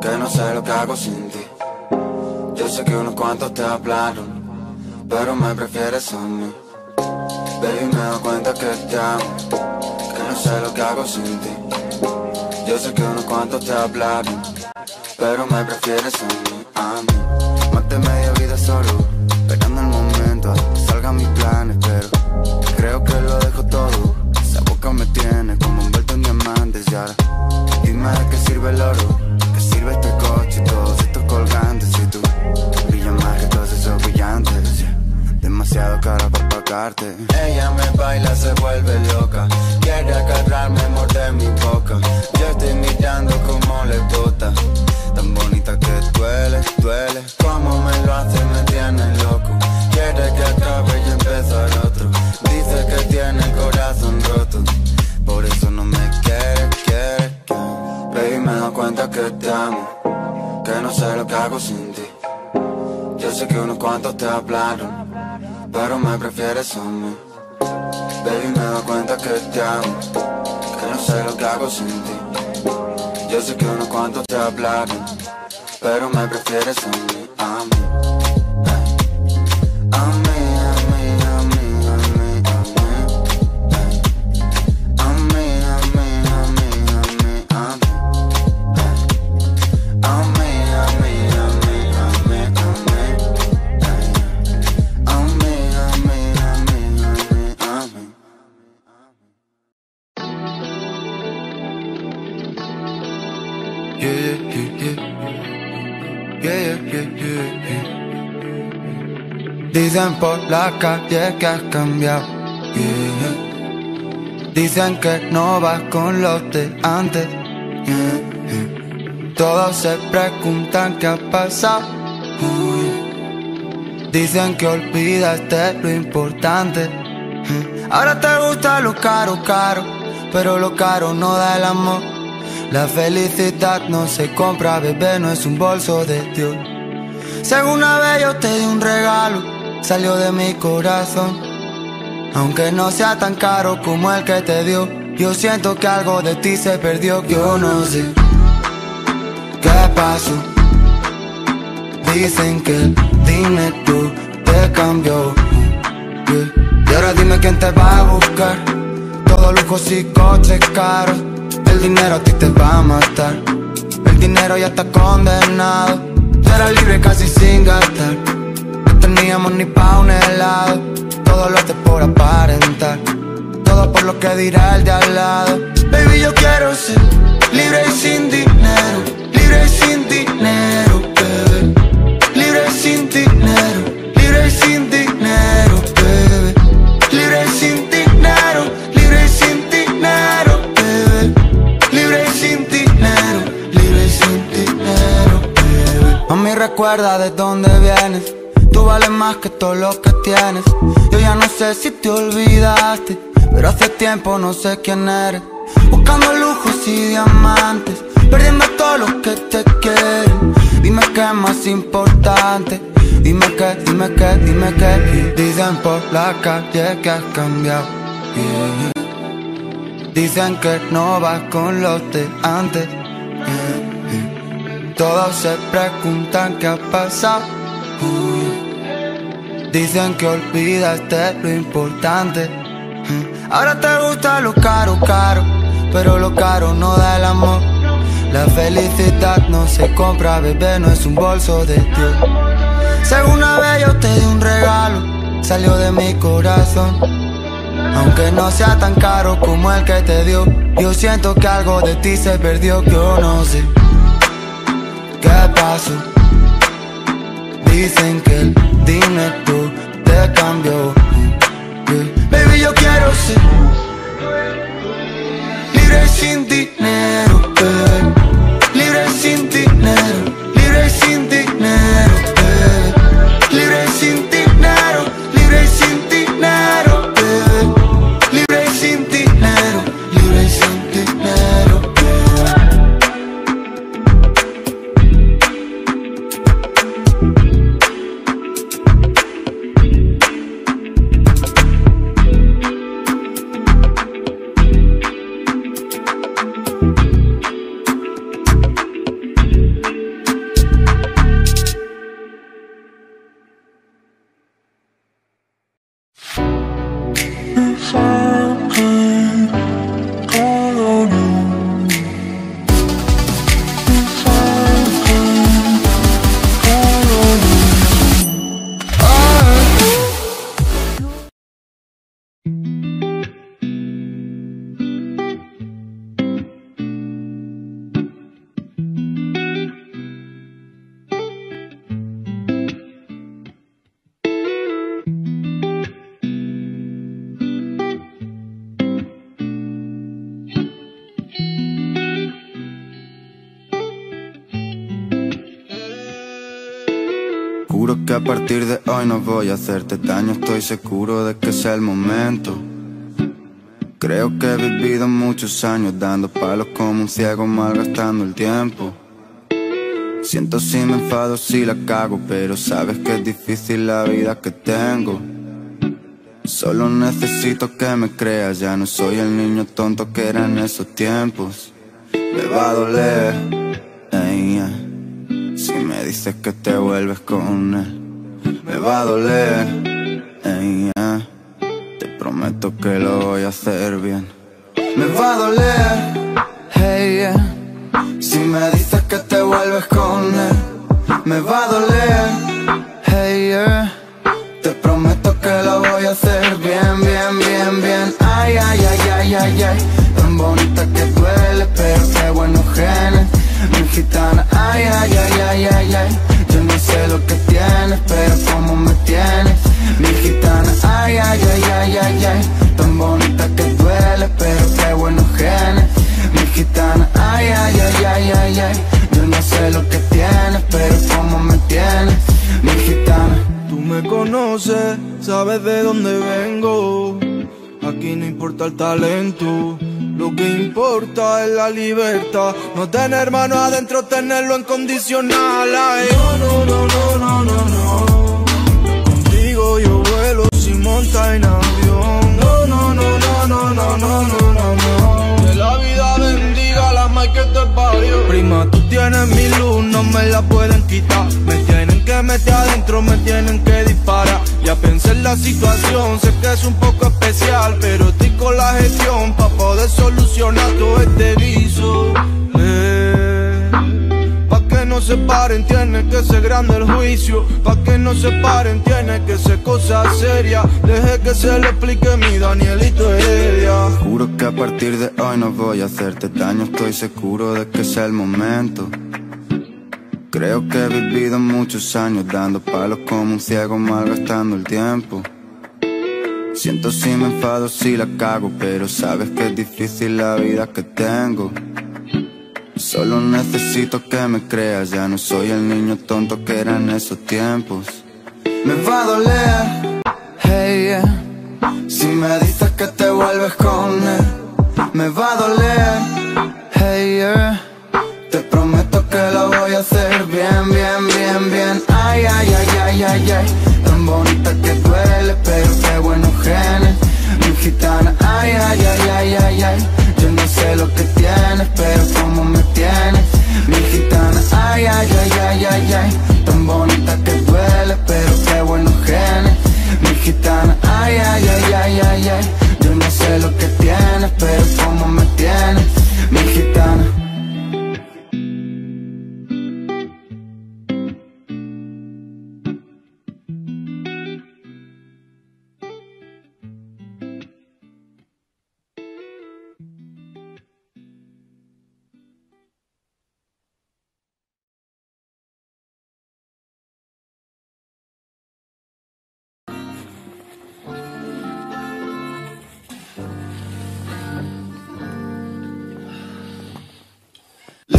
Que no sé lo que hago sin ti. Yo sé que unos cuantos te hablaron, pero me prefieres a mí. Baby, me doy cuenta que te amo, que no sé lo que hago sin ti. Yo sé que unos cuantos te hablaron, pero me prefieres a mí, a mí. De media vida solo, esperando el momento a que salgan mis planes, pero creo que lo dejo todo. Esa boca me tiene como envuelto en diamantes y ahora dime de qué sirve el oro, qué sirve este coche y todos estos colgantes si tú brillas más que todos esos brillantes. Demasiado cara para pagarte. Ella me baila, se vuelve loca. Quiere agarrarme, morder mi boca. Yo estoy mirando como le bota. Tan bonita que duele, duele. Como me lo hace, me tiene loco. Quiere que acabe y empezar otro. Dice que tiene el corazón roto. Por eso no me quiere, quiere, me doy cuenta que te amo. Que no sé lo que hago sin ti. Yo sé que unos cuantos te hablaron, pero me prefieres a mí. Baby, me doy cuenta que te amo, que no sé lo que hago sin ti. Yo sé que unos cuantos te hablaron, pero me prefieres a mí, a mí. Mí, a Dicen por la calle que has cambiado. Dicen que no vas con los de antes. Todos se preguntan qué ha pasado. Dicen que olvidaste lo importante. Ahora te gusta lo caro, caro. Pero lo caro no da el amor. La felicidad no se compra, bebé, no es un bolso de Dios. Si alguna vez yo te di un regalo, salió de mi corazón. Aunque no sea tan caro como el que te dio, yo siento que algo de ti se perdió. Yo no sé qué pasó. Dicen que el dinero te cambió. Y ahora dime quién te va a buscar. Todos lujos y coches caros. El dinero a ti te va a matar. El dinero ya está condenado. Tú eras libre casi sin gastar. Teníamos ni pa' un helado. Todo lo haces por aparentar. Todo por lo que dirá el de al lado. Baby, yo quiero ser libre y sin dinero. Libre y sin dinero, bebé. Libre y sin dinero. Libre y sin dinero, bebé. Libre y sin dinero. Libre y sin dinero, bebé. Libre y sin dinero. Libre y sin dinero, bebé. Mami, recuerda de dónde vienes. Tú vales más que todo lo que tienes. Yo ya no sé si te olvidaste, pero hace tiempo no sé quién eres. Buscando lujos y diamantes, perdiendo todo lo que te quieren. Dime qué es más importante. Dime qué, dime qué, dime qué. Dicen por la calle que has cambiado. Dicen que no vas con los de antes. Todos se preguntan qué ha pasado. Dicen que olvidaste lo importante. Ahora te gusta lo caro, caro, pero lo caro no da el amor. La felicidad no se compra, bebé, no es un bolso de Dios. Según una vez yo te di un regalo, salió de mi corazón. Aunque no sea tan caro como el que te dio, yo siento que algo de ti se perdió, que yo no sé qué pasó. Dicen que el dinero te cambió. Baby, yo quiero ser libre sin dinero, Libre sin dinero, a partir de hoy no voy a hacerte daño, estoy seguro de que sea el momento. Creo que he vivido muchos años dando palos como un ciego malgastando el tiempo. Siento si me enfado si la cago, pero sabes que es difícil la vida que tengo. Solo necesito que me creas, ya no soy el niño tonto que era en esos tiempos. Me va a doler, ey, yeah. Me dices que te vuelves con él, me va a doler. ey, yeah. Te prometo que lo voy a hacer bien. Me va a doler. Hey, yeah. Si me dices que te vuelves con él, me va a doler. Hey, yeah. Te prometo que lo voy a hacer bien, bien, bien, bien. Ay, ay, ay, ay, ay, ay. Tan bonita que duele, pero qué buenos genes. Mi gitana, ay, ay, ay, ay, ay, ay. Yo no sé lo que tienes, pero cómo me tienes. Mi gitana, ay, ay, ay, ay, ay, ay. Tan bonita que duele, pero qué buenos genes. Mi gitana, ay, ay, ay, ay, ay, ay. Yo no sé lo que tienes, pero cómo me tienes. Mi gitana. Tú me conoces, sabes de dónde vengo. Aquí no importa el talento, lo que importa es la libertad. No tener mano adentro, tenerlo en condicional. Ay, no, no, no, no, no, no. Contigo yo vuelo sin monta en avión. No, no, no, no, no, no, no, no, no, no. Que la vida bendiga a la madre que te parió. Prima, tú tienes mi luz, no me la pueden quitar. Que meter adentro, me tienen que disparar. Ya pensé en la situación, sé que es un poco especial, pero estoy con la gestión para poder solucionar todo este viso. Eh, pa' que no se paren, tiene que ser grande el juicio. Pa' que no se paren, tiene que ser cosa seria. Deje que se le explique mi Danielito Heredia. Juro que a partir de hoy no voy a hacerte daño, estoy seguro de que sea el momento. Creo que he vivido muchos años dando palos como un ciego malgastando el tiempo. Siento si me enfado si la cago, pero sabes que es difícil la vida que tengo. Solo necesito que me creas, ya no soy el niño tonto que era en esos tiempos. Me va a doler, hey, yeah. Si me dices que te vuelves con él, me va a doler, hey, yeah. Te prometo hacer bien, bien, bien, bien. Ay, ay, ay, ay, ay, ay. Tan bonita que duele, pero qué buenos genes. Mi gitana, ay, ay, ay, ay, ay, ay. Yo no sé lo que tienes, pero cómo me tienes. Mi gitana, ay, ay, ay, ay, ay, ay. Tan bonita que duele, pero qué buenos genes. Mi gitana, ay, ay, ay, ay, ay, ay. Yo no sé lo que tienes.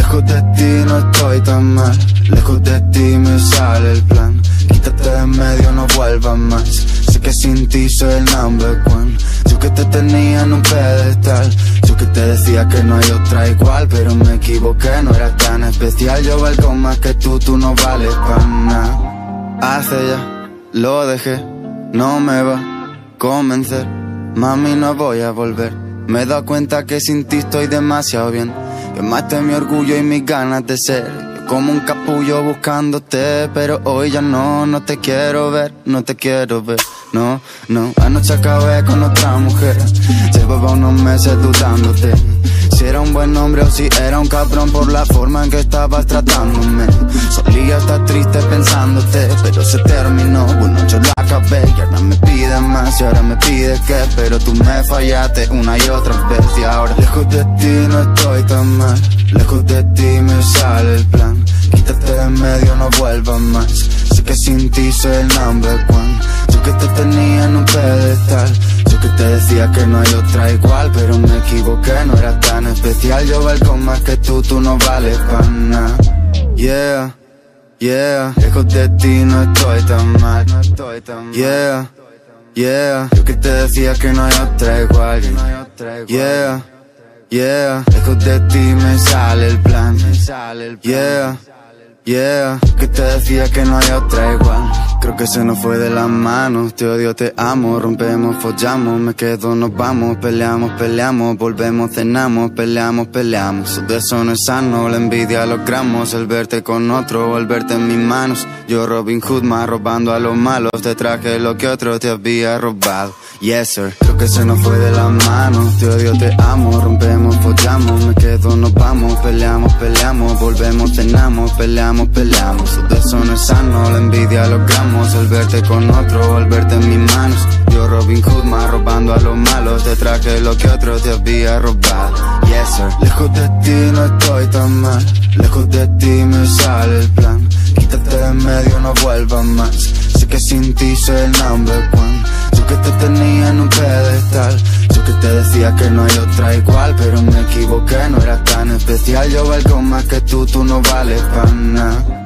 Lejos de ti no estoy tan mal, lejos de ti me sale el plan. Quítate de medio, no vuelvas más. Sé que sin ti soy el number one. Yo que te tenía en un pedestal, yo que te decía que no hay otra igual, pero me equivoqué, no era tan especial. Yo valgo más que tú, tú no vales para nada. Hace ya, lo dejé, no me va a convencer. Mami, no voy a volver. Me he dado cuenta que sin ti estoy demasiado bien. Quemaste mi orgullo y mis ganas de ser. Yo como un capullo buscándote, pero hoy ya no, no te quiero ver, no te quiero ver. No, no, anoche acabé con otra mujer. Llevaba unos meses dudándote. Era un buen hombre o si era un cabrón por la forma en que estabas tratándome. Solía estar triste pensándote, pero se terminó. Bueno, yo lo acabé y ahora me pide más y ahora me pides que. Pero tú me fallaste una y otra vez y ahora lejos de ti no estoy tan mal. Lejos de ti me sale el plan. Quítate de medio, no vuelvas más. Sé que sin ti soy el number one. Yo que te tenía en un pedestal. Yo que te decía que no hay otra igual, pero me equivoqué, no era tan especial. Yo valgo más que tú, tú no vales para nada. Yeah, yeah. Lejos de ti no estoy tan mal. No estoy tan mal. Yeah, yeah. Yo que te decía que no hay otra igual. Yeah, yeah. Lejos de ti me sale el plan. Yeah. Yeah, que te decía que no hay otra igual. Que se nos fue de las manos. Te odio, te amo. Rompemos, follamos. Me quedo, nos vamos. Peleamos, peleamos. Volvemos, cenamos. Peleamos, peleamos. De eso no es sano. La envidia logramos. El verte con otro el verte en mis manos. Yo, Robin Hood, más robando a los malos. Te traje lo que otro te había robado. Yes, sir. Creo que se nos fue de las manos. Te odio, te amo. Rompemos, follamos. Me quedo, nos vamos. Peleamos, peleamos. Volvemos, cenamos. Peleamos peleamos, eso no es sano, la envidia logramos El verte con otro, al verte en mis manos Yo Robin Hood más robando a los malos Te traje lo que otro te había robado Yes sir Lejos de ti no estoy tan mal Lejos de ti me sale el plan Quítate de medio, no vuelvas más Sé que sin ti soy el number one Que te tenía en un pedestal. Yo que te decía que no hay otra igual Pero me equivoqué, no era tan especial. Yo valgo más que tú, tú no vales para nada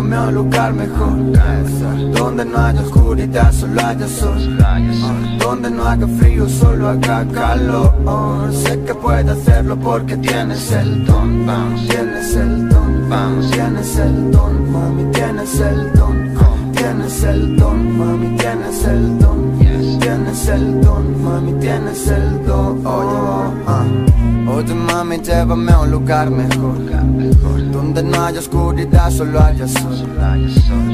un lugar mejor. Donde no haya oscuridad, solo haya sol. Donde no haga frío, solo haga calor. Sé que puedes hacerlo porque tienes el don. Tienes el don, tienes el don Mami, tienes el don. Tienes el don, mami, tienes el don. Tienes el don, mami, tienes el don Oye, mami, llévame a un lugar mejor. Donde no haya oscuridad, solo haya sol.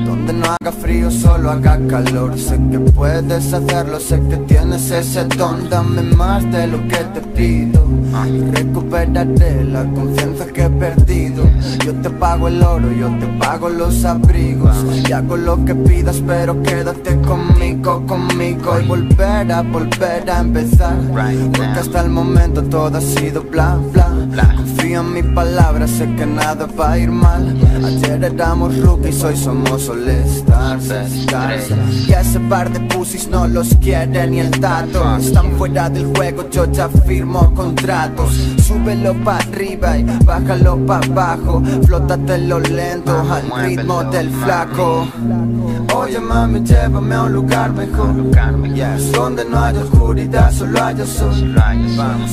Donde no haga frío, solo haga calor. Sé que puedes hacerlo, sé que tienes ese don. Dame más de lo que te pido. Y recuperaré la confianza que he perdido. Yo te pago el oro, yo te pago los abrigos. Y hago lo que pidas, pero quédate conmigo, conmigo. Y volver a, volver a empezar. Porque hasta el momento todo ha sido bla, bla. Confío en mis palabras, sé que nada va a ir mal. Ayer éramos rookies, hoy somos all stars, stars. Y ese par de pussies no los quiere ni el tato. Están fuera del juego, yo ya firmo contratos Súbelo pa' arriba y bájalo pa' abajo. Flótatelo lento al ritmo del flaco. Oye mami, llévame a un lugar mejor. Donde no haya oscuridad, solo haya sol.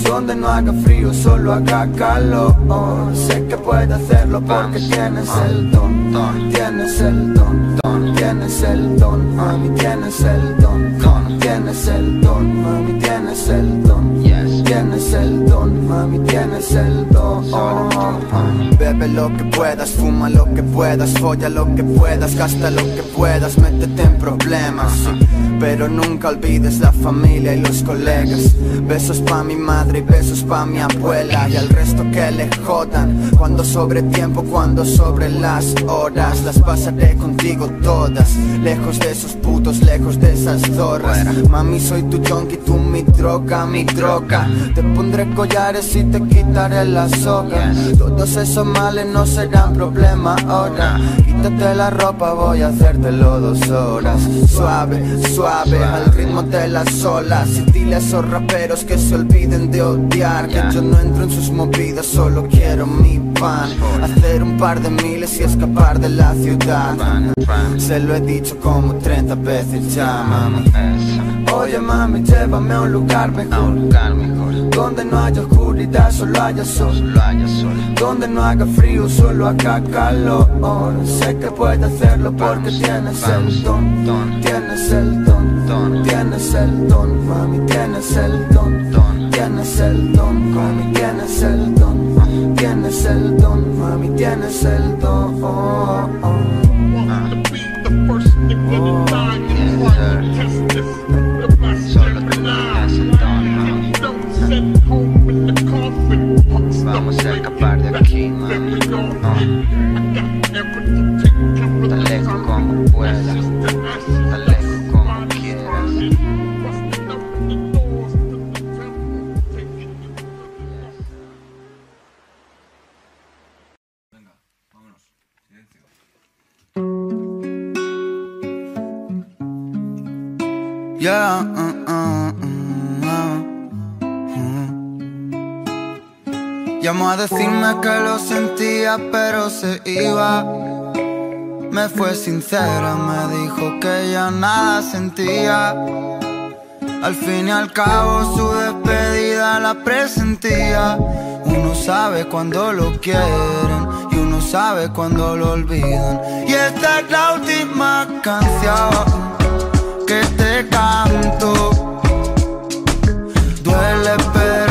Donde no haga frío, solo haga calor. Sé que puedes hacerlo porque tienes el don Tienes el don, tienes el don Mami, tienes el don Tienes el don, mami, tienes el don Tienes el don, mami, tienes el don lo que puedas, fuma lo que puedas, folla lo que puedas, gasta lo que puedas, métete en problemas. Pero nunca olvides la familia y los colegas. Besos pa' mi madre y besos pa' mi abuela y al resto que le jodan. Cuando sobre tiempo, cuando sobre las horas, las pasaré contigo todas. Lejos de esos putos, lejos de esas zorras. Mami, soy tu junkie, tú mi droga, mi droga. Te pondré collares y te quitaré la soga. Todos esos males no serán problema ahora. Quítate la ropa, voy a hacértelo dos horas. Suave, suave, al ritmo de las olas. Y dile a esos raperos que se olviden de odiar. Que yo no entro en sus movidas, solo quiero mi Hacer un par de miles y escapar de la ciudad. Se lo he dicho como 30 veces ya, mami. Oye, mami, llévame a un lugar mejor. Donde no haya oscuridad, solo haya sol. Donde no haga frío, solo haga calor. Sé que puedes hacerlo porque tienes el don. Tienes el don. Tienes el don, mami, tienes el don. Tienes el don, mami, tienes el don. Tienes el don, mami, tienes el don. Oh, oh. Vamos a decirme que lo sentía, pero se iba. Me fue sincera, me dijo que ya nada sentía. Al fin y al cabo, su despedida la presentía. Uno sabe cuando lo quieren y uno sabe cuando lo olvidan. Y esta es la última canción que te canto. Duele, pero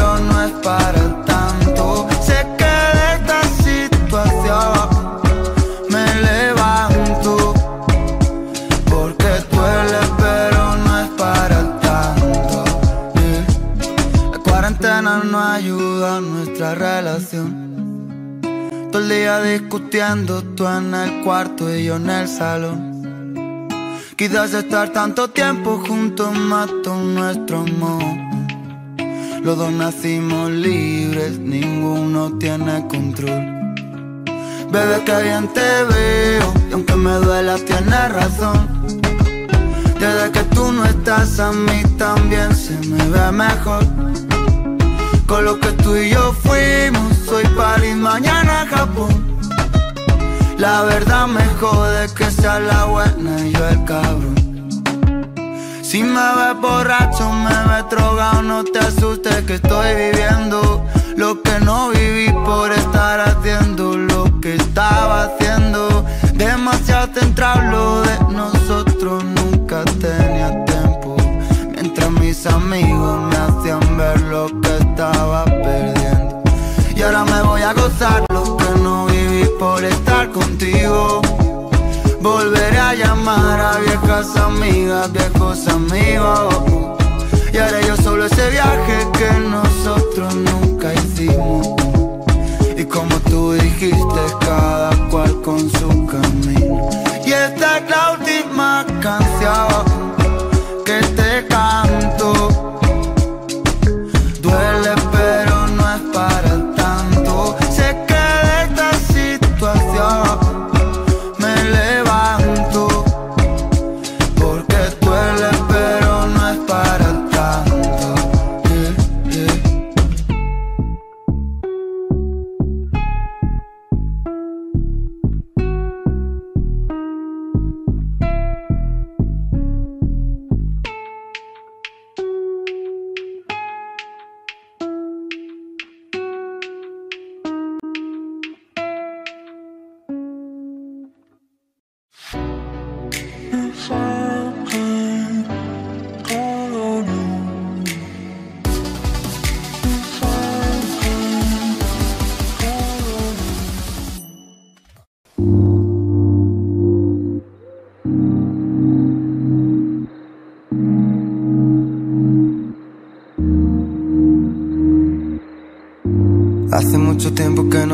ayuda a nuestra relación. Todo el día discutiendo, tú en el cuarto y yo en el salón. Quizás estar tanto tiempo juntos mató nuestro amor. Los dos nacimos libres, ninguno tiene control. Bebé, que bien te veo, y aunque me duela, tienes razón. Desde que tú no estás a mí también se me ve mejor. Con lo que tú y yo fuimos, soy París, mañana Japón. La verdad me jode que sea la buena y yo el cabrón. Si me ves borracho, me ves drogado, no te asustes que estoy viviendo lo que no viví por estar haciendo lo que estaba haciendo. Demasiado centrado lo de nosotros, nunca tenía tiempo. Mientras mis amigos me hacían ver lo que gozar lo que no viví por estar contigo. Volveré a llamar a viejas amigas, viejos amigos. Y haré yo solo ese viaje que nosotros nunca hicimos. Y como tú dijiste, cada cual con su camino. Y esta es la última canción que te.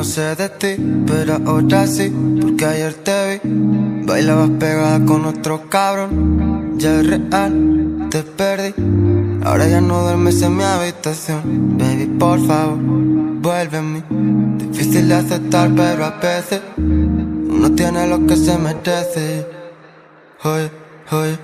No sé de ti, pero ahora sí, porque ayer te vi. Bailabas pegada con otro cabrón, ya es real, te perdí. Ahora ya no duermes en mi habitación, baby, por favor, mí. Difícil de aceptar, pero a veces uno tiene lo que se merece. Oye, oye,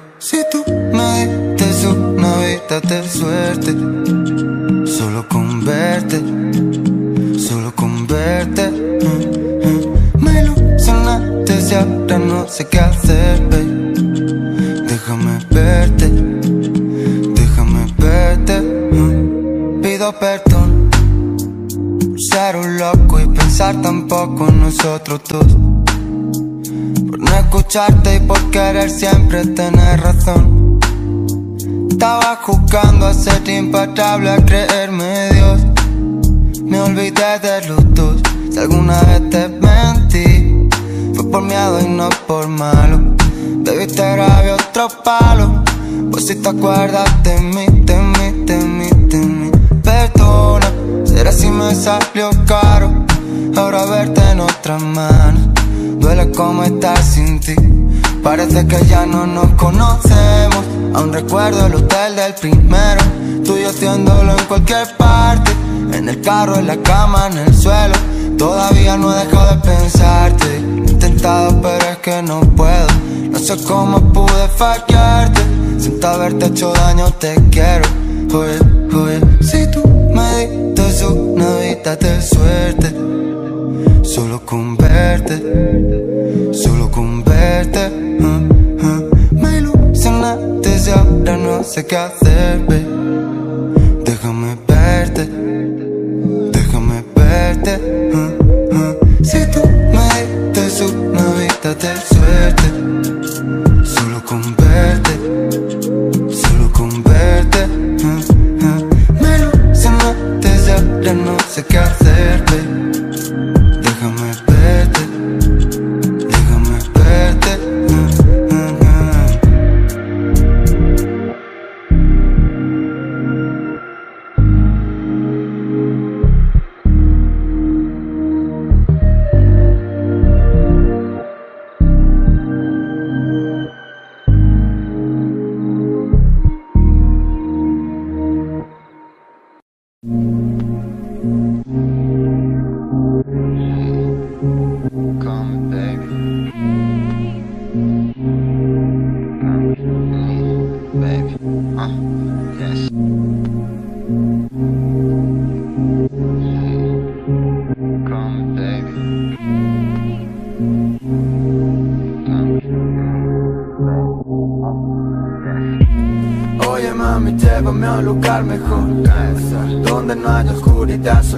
siempre tener razón. Estaba jugando a ser imparable, a creerme Dios. Me olvidé de los dos. Si alguna vez te mentí, fue por miedo y no por malo. Baby, te grabé otro palo. Pues si te acuerdas de mí, de mí, de mí, de mí. Perdona, será si me salió caro. Ahora verte en otras manos. Duele como estar sin ti. Parece que ya no nos conocemos. Aún recuerdo el hotel del primero. Tú y yo haciéndolo en cualquier parte. En el carro, en la cama, en el suelo. Todavía no he dejado de pensarte. He intentado, pero es que no puedo. No sé cómo pude fallarte. Sin haberte hecho daño, te quiero. Oye, oye, si tú me diste una vida de suerte. Solo con verte, solo con verte. uh, uh. Me ilusionaste y ahora no sé qué hacer.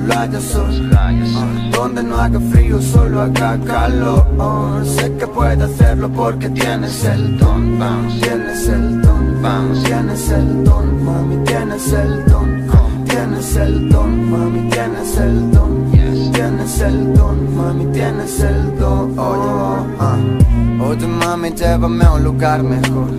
Solo haya sol. Donde no haga frío, solo haga calor. Sé que puedes hacerlo porque tienes el don. Tienes el don. Vamos, tienes el don Mami, tienes el don. Tienes el don, mami, tienes el don. Tienes el don, mami, tienes el don. Oye. Oye mami, llévame a un lugar mejor.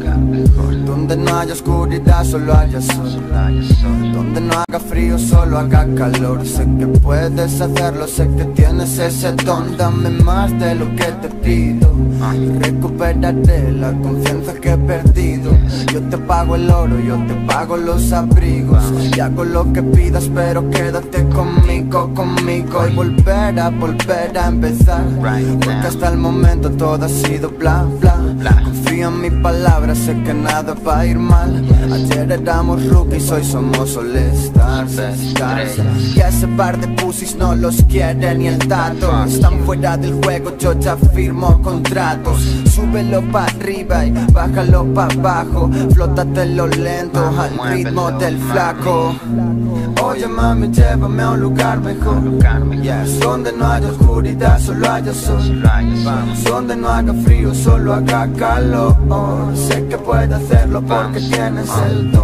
Donde no haya oscuridad, solo haya sol Donde no haga frío, solo haga calor. Sé que puedes hacerlo, sé que tienes ese don. Dame más de lo que te pido. Y recuperaré la confianza que he perdido. Yo te pago el oro, yo te pago los abrigos. Y hago lo que pidas, pero quédate conmigo, conmigo. Y volver a, volver a empezar. Porque hasta el momento todo ha sido bla, bla. Confío en mi palabra, sé que nada va a ir mal éramos rookies, hoy somos all stars, stars. Y a ese par de pussies no los quiere ni el tato. Están fuera del juego, yo ya firmo contratos. Súbelo pa' arriba y bájalo pa' abajo. Flótatelo lento al ritmo del flaco. Oye mami, llévame a un lugar mejor. Yes, Donde no haya oscuridad, solo haya sol. Vamos, donde no haga frío, solo haga calor. Sé que puedes hacerlo porque tienes el don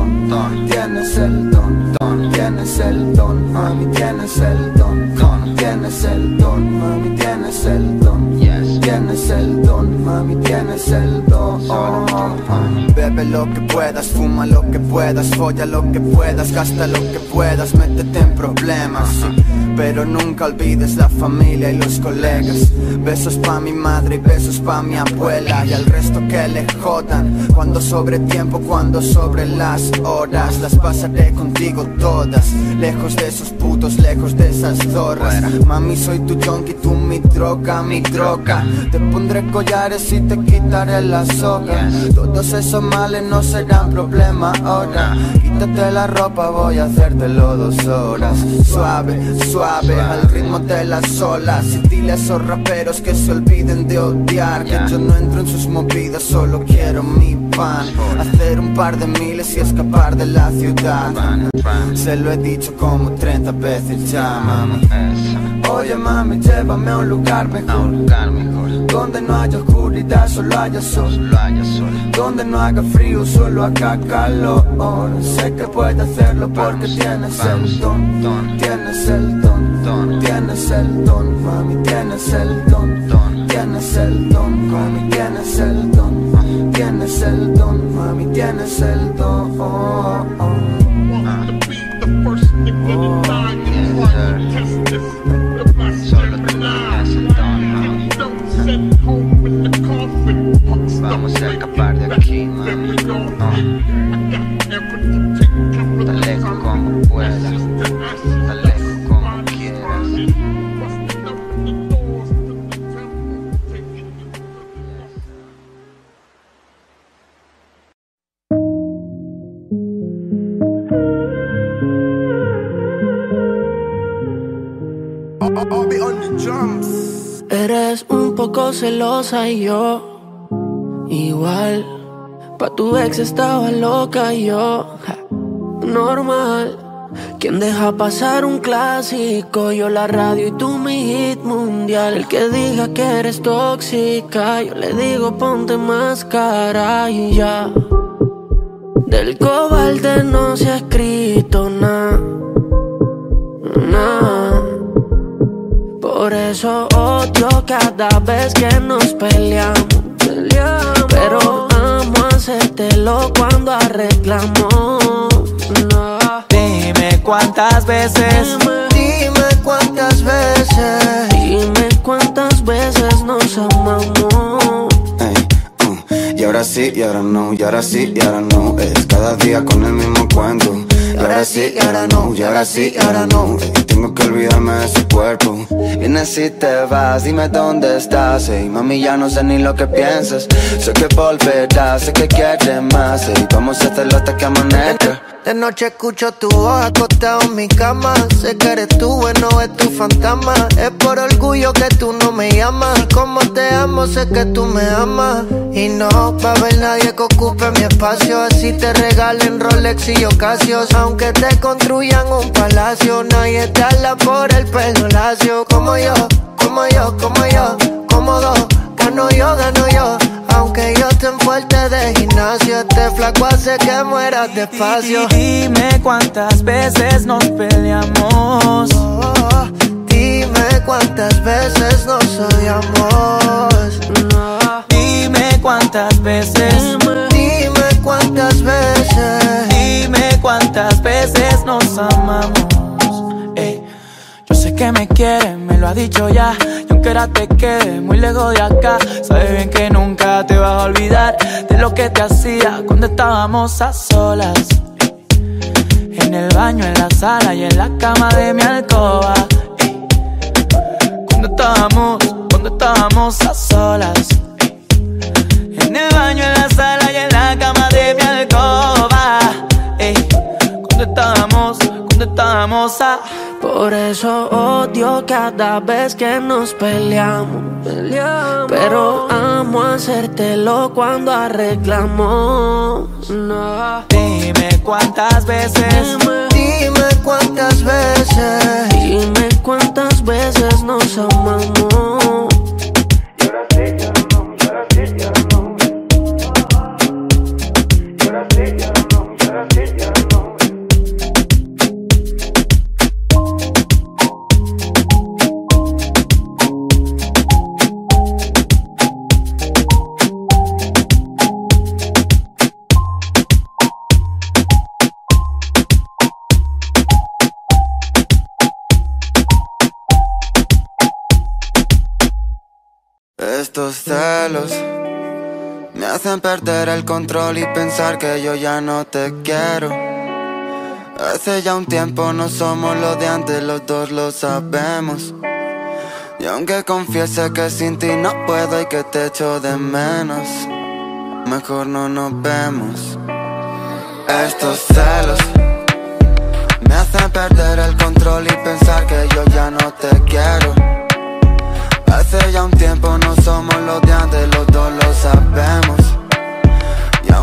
Tienes el don don, tienes el don, mami, tienes el don, don, tienes el don, mami, tienes el don, Yes. tienes el don, mami, tienes el don. Bebe lo que puedas, fuma lo que puedas, folla lo que puedas, gasta lo que puedas, métete en problemas. Pero nunca olvides la familia y los colegas. Besos pa' mi madre y besos pa' mi abuela y al resto que le jodan. Cuando sobre tiempo, cuando sobre las horas, las pasaré contigo todas. Lejos de esos putos, lejos de esas zorras. Mami, soy tu junkie, tú mi droga, mi droga. Te pondré collares y te quitaré la soga. Todos esos males no serán problema ahora. Quítate la ropa, voy a hacértelo dos horas. Suave, suave, al ritmo de las olas. Y dile a esos raperos que se olviden de odiar. Que yo no entro en sus movidas, solo quiero mi pan. Hacer un par de miles y escapar de la ciudad. Se lo he dicho como 30 veces ya, mami. Oye, mami, llévame a un lugar A mejor. un lugar mejor. Donde no haya oscuridad, solo haya sol. Solo haya sol. Donde no haga frío, solo haga calor. Sé que puedes hacerlo porque Vamos, tienes vamos, el don. don. Tienes el don. Don. Tienes el don, mami, tienes el don. Don. Tienes el don, mami, tienes el don. Tienes el don, mami, tienes el don. Oh, oh. Vamos a escapar de aquí, mami. Ah. Tan lejos como puedas. Tan lejos como quieras. Eres un poco celosa y yo igual. Pa' tu ex estaba loca y yo normal. Quien deja pasar un clásico, yo la radio y tú mi hit mundial. El que diga que eres tóxica, yo le digo ponte máscara y ya. Del cobalde no se ha escrito nada, nada. Por eso odio cada vez que nos peleamos. Pero amo hacértelo cuando arreglamos. No. Dime cuántas veces Dime cuántas veces. Dime cuántas veces nos amamos. Uh, Y ahora sí, y ahora no, y ahora sí, y ahora no Es cada día con el mismo cuento Y ahora sí, y ahora no, y ahora sí, y ahora no Ey, Tengo que olvidarme de su cuerpo Vienes y te vas, dime dónde estás. Ey, mami, ya no sé ni lo que piensas. Sé que volverás, sé que quieres más. Ey, vamos a hacerlo hasta que amanezca De noche escucho tu voz acostado en mi cama. Sé que eres tú, bueno, es tu fantasma. Es por orgullo que tú no me llamas. Como te amo, sé que tú me amas. Y no va a haber nadie que ocupe mi espacio. Así te regalen Rolex y Ocasios. Aunque te construyan un palacio, nadie te habla por el pelo lacio. Como yo, como yo, como yo, como dos. Gano yo, gano yo. Aunque yo esté en fuerte de gimnasio, este flaco hace que mueras despacio. Dime cuántas veces nos peleamos Oh, dime cuántas veces nos odiamos. No. Dime cuántas veces Dime cuántas veces. Dime cuántas veces nos amamos que me quiere, me lo ha dicho ya Y aunque ahora te quede muy lejos de acá Sabes bien que nunca te vas a olvidar De lo que te hacía cuando estábamos a solas En el baño, en la sala y en la cama de mi alcoba Cuando estábamos, cuando estábamos a solas en el baño, en la sala y en la cama de mi alcoba. Cuando estábamos, cuando estábamos a. Por eso odio cada vez que nos peleamos. Pero amo hacértelo cuando arreglamos. No. Dime cuántas veces. Dime cuántas veces. Dime cuántas veces nos amamos. Estos me hacen perder el control y pensar que yo ya no te quiero. Hace ya un tiempo no somos los de antes, los dos lo sabemos. Y aunque confiese que sin ti no puedo y que te echo de menos, mejor no nos vemos. Estos celos me hacen perder el control y pensar que yo ya no te quiero. Hace ya un tiempo no somos los de antes,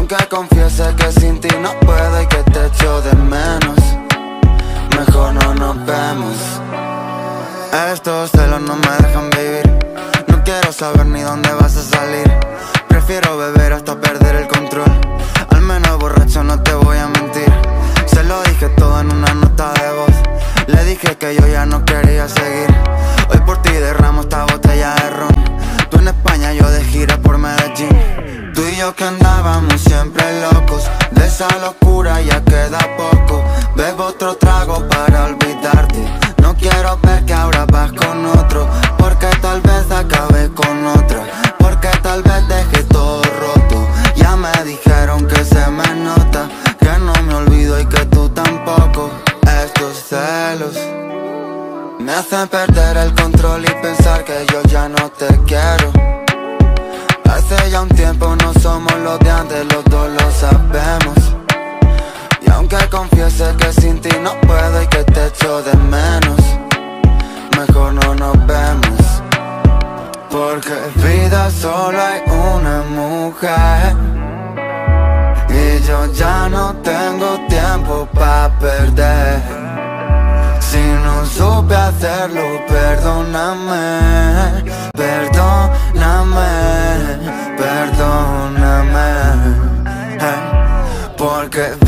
aunque confiese que sin ti no puedo y que te echo de menos, mejor no nos vemos. Estos celos no me dejan vivir. No quiero saber ni dónde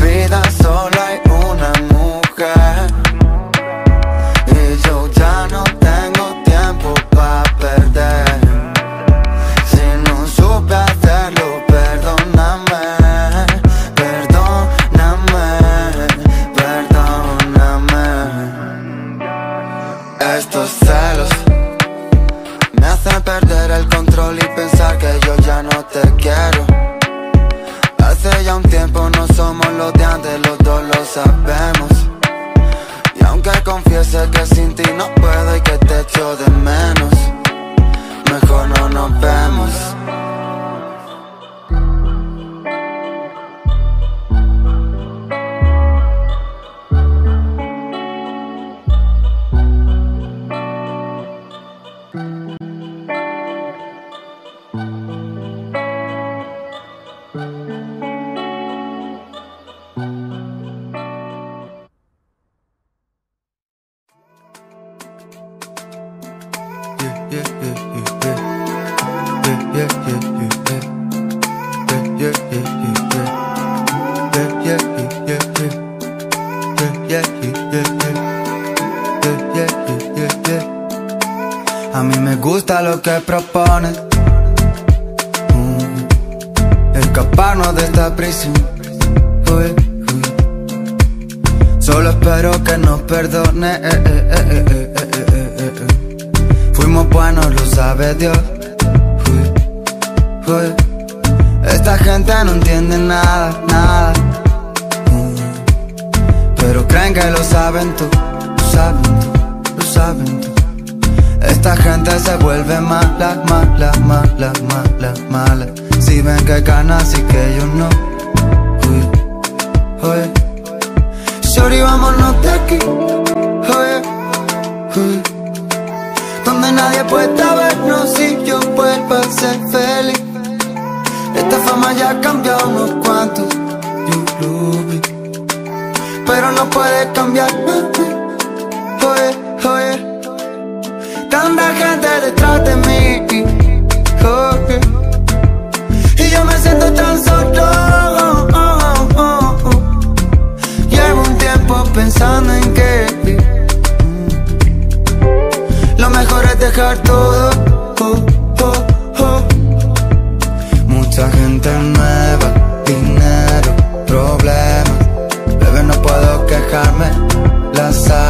vida solo hay una mujer. Los de antes, los dos lo sabemos. Y aunque confiese que sin ti no puedo y que te echo de menos, mejor no nos vemos. Buenos, lo sabe Dios. Esta gente no entiende nada, nada. Pero creen que lo saben tú, lo saben tú, lo saben tú. Esta gente se vuelve mala, mala, mala, mala, mala. Si ven que gana, así que yo no. Uy, uy. Shorty, vámonos de aquí. Uy. Donde nadie pueda vernos si yo vuelvo a ser feliz. Esta fama ya ha cambiado unos cuantos. Pero no puede cambiar. Oye. Tanta gente detrás de mí. Y yo me siento tan solo. Llevo un tiempo pensando en dejar todo. oh, oh, oh. Mucha gente nueva, dinero, problemas. Bebé, no puedo quejarme. Las salas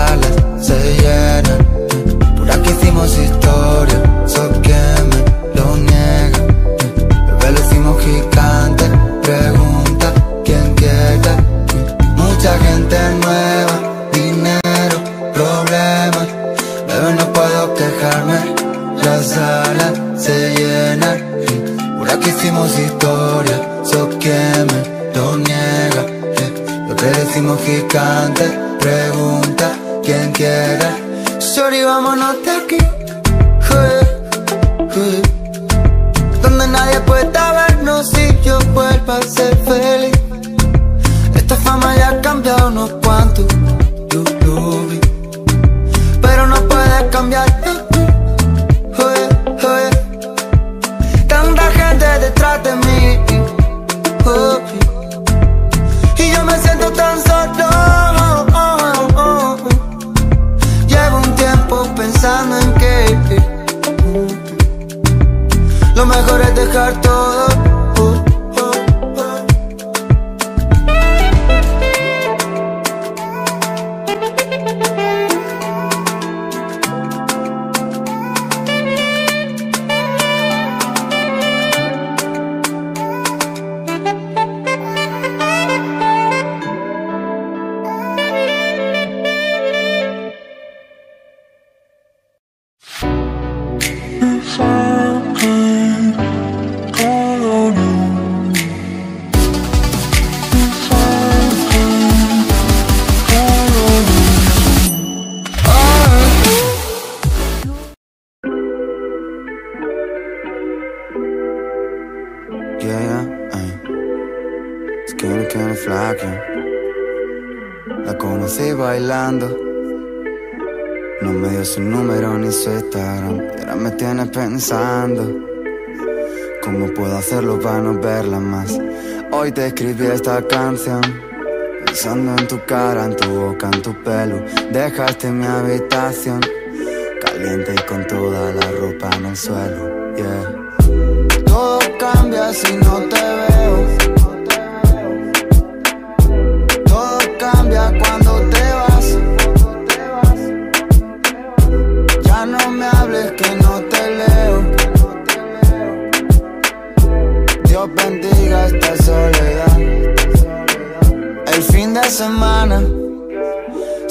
historia, quien me lo niega. eh. Lo que decimos gigante, pregunta quien quiera. Sorry, vámonos de aquí. Donde nadie pueda vernos si yo vuelvo a ser feliz. Esta fama ya ha cambiado unos cuantos. No me dio su número ni su Instagram. Y ahora me tiene pensando. ¿Cómo puedo hacerlo para no verla más? Hoy te escribí esta canción. Pensando en tu cara, en tu boca, en tu pelo. Dejaste mi habitación. Caliente y con toda la ropa en el suelo. Yeah. Todo cambia si no te veo.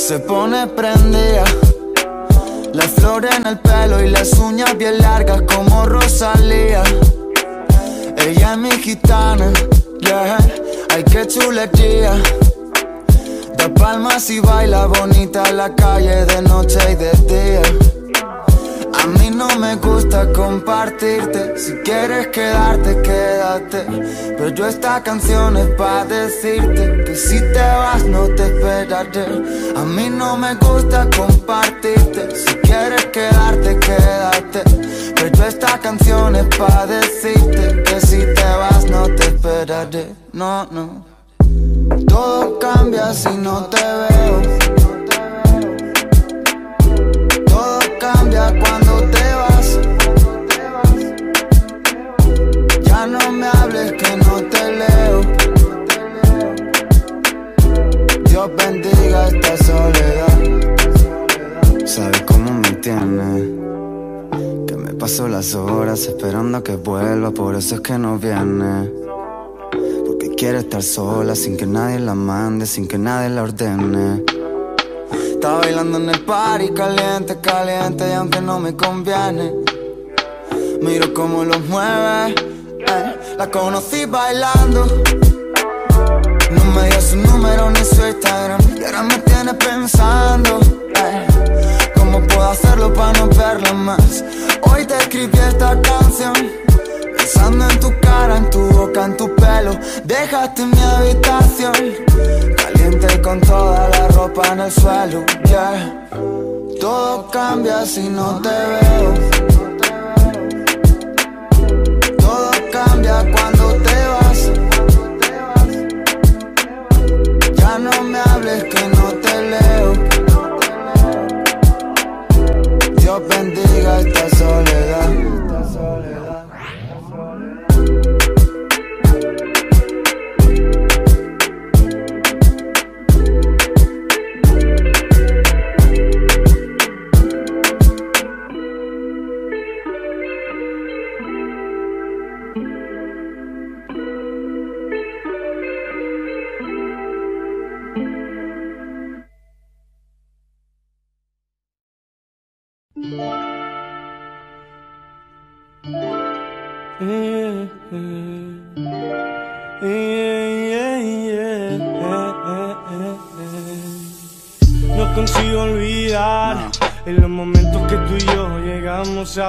Se pone prendida. La flor en el pelo y las uñas bien largas como Rosalía. Ella es mi gitana, yeah. Ay, qué chulería. Da palmas y baila bonita en la calle de noche y de día. No me gusta compartirte. Si quieres quedarte, quédate. Pero yo esta canción es para decirte que si te vas no te esperaré. A mí no me gusta compartirte. Si quieres quedarte, quédate. Pero yo esta canción es para decirte que si te vas no te esperaré. No, no. Todo cambia si no te veo. Todo cambia cuando No me hables que no te leo. Dios bendiga esta soledad. ¿Sabes cómo me tiene? Que me paso las horas esperando a que vuelva, por eso es que no viene. Porque quiere estar sola sin que nadie la mande, sin que nadie la ordene. Está bailando en el party caliente, caliente y aunque no me conviene Miro cómo los mueve eh. La conocí bailando No me dio su número ni su Instagram Y ahora me tiene pensando eh. ¿Cómo puedo hacerlo para no verla más? Hoy te escribí esta canción Pensando en tu cara, en tu boca, en tu pelo Dejaste mi habitación Caliente con toda la ropa en el suelo. Todo cambia si no te veo cambia cuando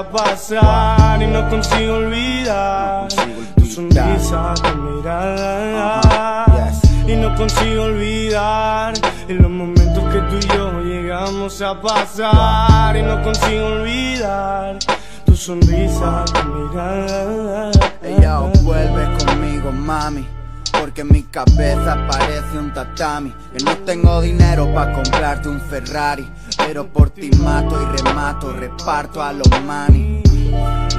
a pasar y no consigo olvidar tu sonrisa, tu mirada. Y no consigo olvidar en los momentos que tú y yo llegamos a pasar y no consigo olvidar tu sonrisa, tu mirada. Ella vuelve conmigo, mami. Porque mi cabeza parece un tatami. Que no tengo dinero para comprarte un Ferrari. Pero por ti mato y remato, reparto a los mani.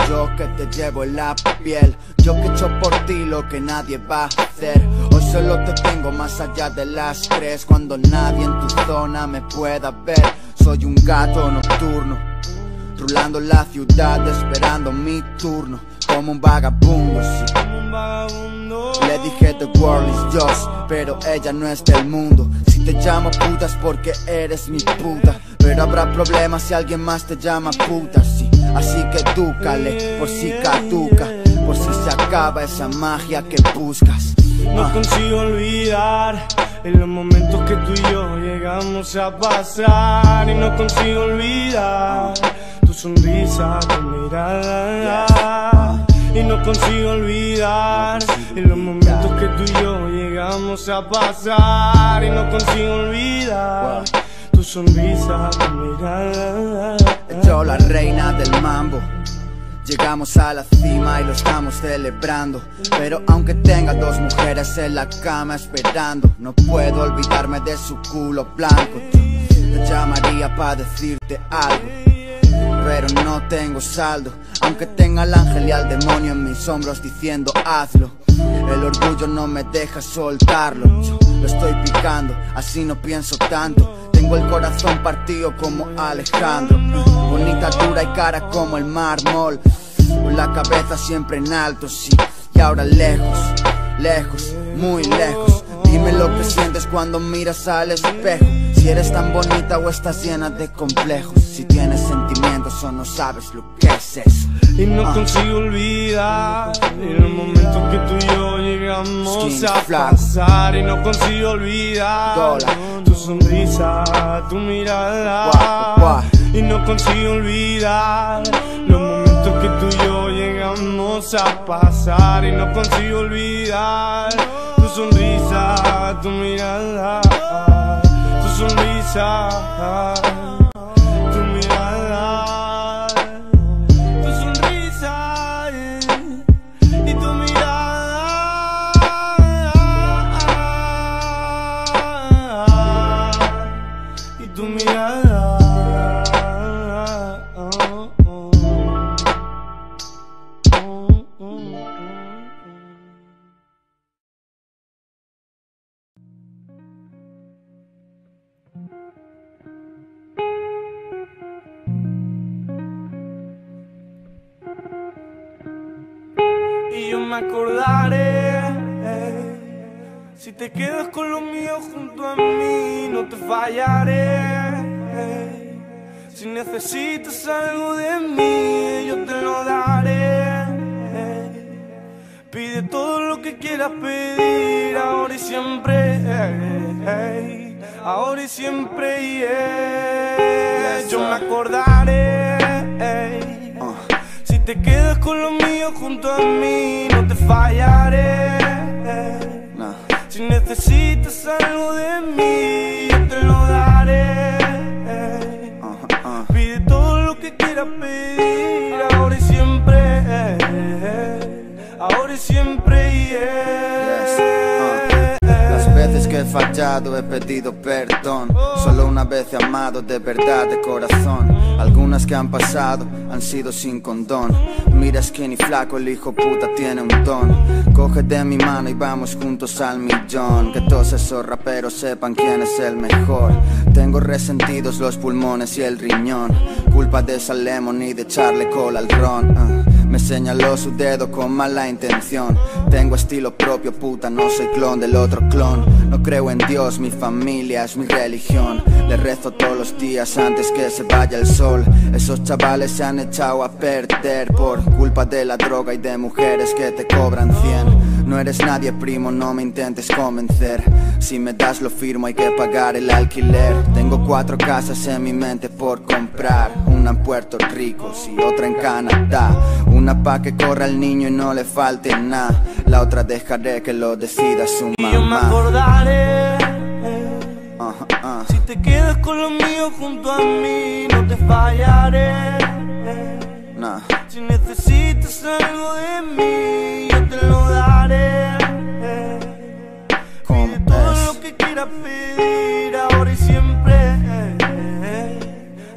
Yo que te llevo en la piel, yo que echo por ti lo que nadie va a hacer. Hoy solo te tengo más allá de las tres, cuando nadie en tu zona me pueda ver. Soy un gato nocturno, rulando la ciudad esperando mi turno, como un vagabundo. sí. Le dije the world is yours, pero ella no es del mundo. Si te llamo puta es porque eres mi puta. Pero habrá problemas si alguien más te llama puta, sí. Así que dúcale, por si caduca, por si se acaba esa magia que buscas. No Ah. consigo olvidar en los momentos que tú y yo llegamos a pasar y no consigo olvidar tu sonrisa, tu mirada. Y no consigo olvidar en los momentos que tú y yo llegamos a pasar y no consigo olvidar tu sonrisa, tu. Yo la reina del mambo. Llegamos a la cima y lo estamos celebrando. Pero aunque tenga dos mujeres en la cama esperando, no puedo olvidarme de su culo blanco. Te llamaría para decirte algo, pero no tengo saldo. Aunque tenga al ángel y al demonio en mis hombros diciendo hazlo. El orgullo no me deja soltarlo. Yo lo estoy picando, así no pienso tanto. El corazón partido como Alejandro. Bonita, dura y cara como el mármol. Con la cabeza siempre en alto, sí. Y ahora lejos, lejos, muy lejos. Dime lo que sientes cuando miras al espejo. Si eres tan bonita o estás llena de complejos. Si tienes sentimientos o no sabes lo que es eso. Y no Ah. consigo olvidar en los momentos que tú y yo llegamos a pasar y no consigo olvidar tu sonrisa, tu mirada. Y no consigo olvidar los momentos que tú y yo llegamos a pasar y no consigo olvidar tu sonrisa, tu mirada, tu sonrisa, necesitas algo de mí, yo te lo daré. Pide todo lo que quieras pedir, ahora y siempre. Ahora y yeah. Yo me acordaré. si te quedas con lo mío junto a mí, no te fallaré. Si necesitas algo de mí, fallado he pedido perdón. Solo una vez he amado de verdad, de corazón. Algunas que han pasado han sido sin condón. Mira skinny flaco, el hijo puta tiene un don. Coge de mi mano y vamos juntos al millón. Que todos esos raperos sepan quién es el mejor. Tengo resentidos los pulmones y el riñón. Culpa de esa lemon y de echarle cola al ron. ah. Me señaló su dedo con mala intención. Tengo estilo propio, puta, no soy clon del otro clon. No creo en Dios, mi familia es mi religión. Le rezo todos los días antes que se vaya el sol. Esos chavales se han echado a perder por culpa de la droga y de mujeres que te cobran 100. No eres nadie, primo, no me intentes convencer. Si me das lo firmo, hay que pagar el alquiler. Tengo cuatro casas en mi mente por comprar. Una en Puerto Rico, y otra en Canadá. Una pa' que corra el niño y no le falte nada. La otra dejaré que lo decida su Y yo me mamá. acordaré ajá. Si te quedas con lo mío junto a mí No te fallaré Nah. Si necesitas algo de mí Yo te lo daré pedir Ahora y siempre.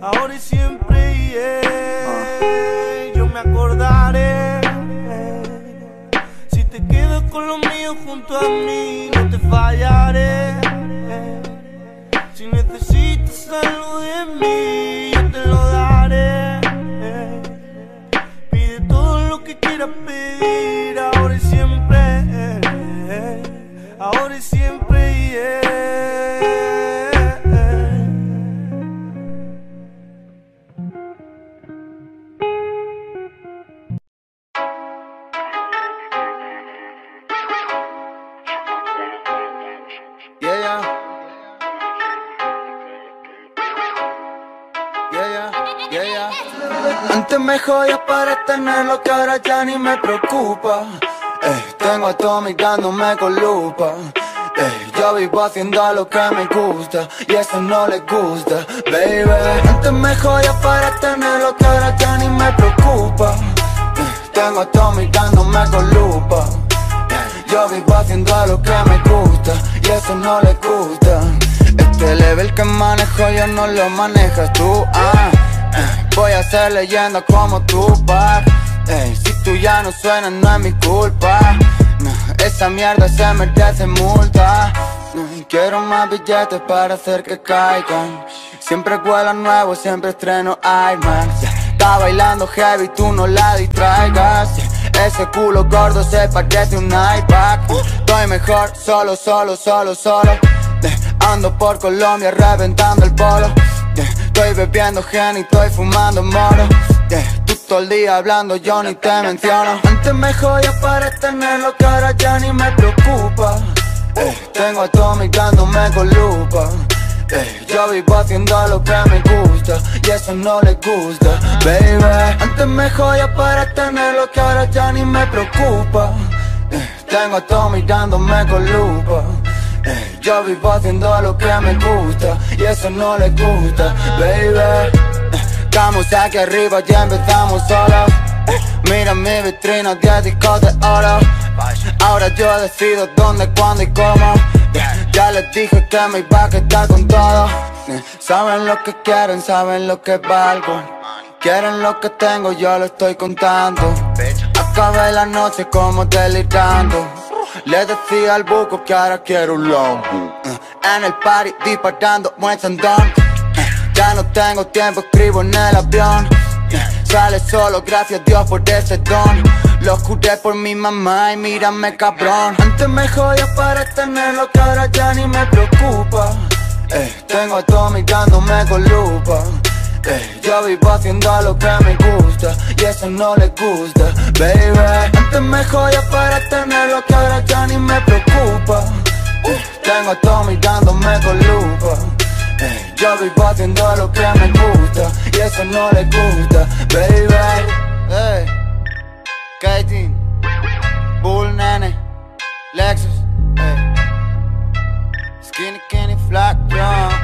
Ahora y siempre yeah. Yo me acordaré. Si te quedas con lo mío junto a mí No te fallaré Antes me jodía para tenerlo que ahora ya ni me preocupa. Ey, tengo a Tommy dándome con lupa. Ey, yo vivo haciendo lo que me gusta y eso no le gusta, baby. Antes me jodía para tenerlo que ahora ya ni me preocupa. Ey, tengo a Tommy dándome con lupa. Yo vivo haciendo lo que me gusta y eso no le gusta. Este level que manejo yo no lo manejas tú. Ah, eh, voy a ser leyenda como tú, pa. Ey, si tú ya no suenas no es mi culpa. No, esa mierda se merece multa. No, quiero más billetes para hacer que caigan. Siempre vuelo nuevo, siempre estreno IMAX. Yeah, Está bailando heavy, tú no la distraigas. Yeah, Ese culo gordo se parece un iPad. Estoy mejor, solo, solo, solo, solo. Yeah, Ando por Colombia reventando el polo. Estoy bebiendo gen y estoy fumando moro. Yeah, Tú todo el día hablando, yo ni te menciono. Antes me jodía para tenerlo, que ahora ya ni me preocupa. Eh, tengo a Tommy dándome con lupa. Eh, yo vivo haciendo lo que me gusta y eso no le gusta, baby. Antes me jodía para tenerlo, que ahora ya ni me preocupa. Eh, tengo a Tommy dándome con lupa. Yo vivo haciendo lo que me gusta y eso no le gusta, baby. Estamos aquí arriba, ya empezamos solos. Mira mi vitrina, 10 discos de oro. Ahora yo decido dónde, cuándo y cómo. Ya les dije que me iba a quedar con todo. Saben lo que quieren, saben lo que valgo. Quieren lo que tengo, yo lo estoy contando. Acabé la noche como delirando. Le decía al buco que ahora quiero un Lambo. Eh, En el party disparando buen sandón. Eh, Ya no tengo tiempo, escribo en el avión. Eh, Sale solo, gracias a Dios por ese don. Lo juré por mi mamá y mírame cabrón. Antes me jodía para tenerlo, que ahora ya ni me preocupa. Eh, tengo a Tommy dándome con lupa. Ey, yo vivo haciendo lo que me gusta Y eso no le gusta, baby. Antes me jodía para tener lo que ahora ya ni me preocupa. Tengo a Tommy dándome con lupa. Ey, Yo vivo haciendo lo que me gusta Y eso no le gusta, baby. Hey, Katin, Bull Nene, Lexus, Skinny Kenny Flat Drum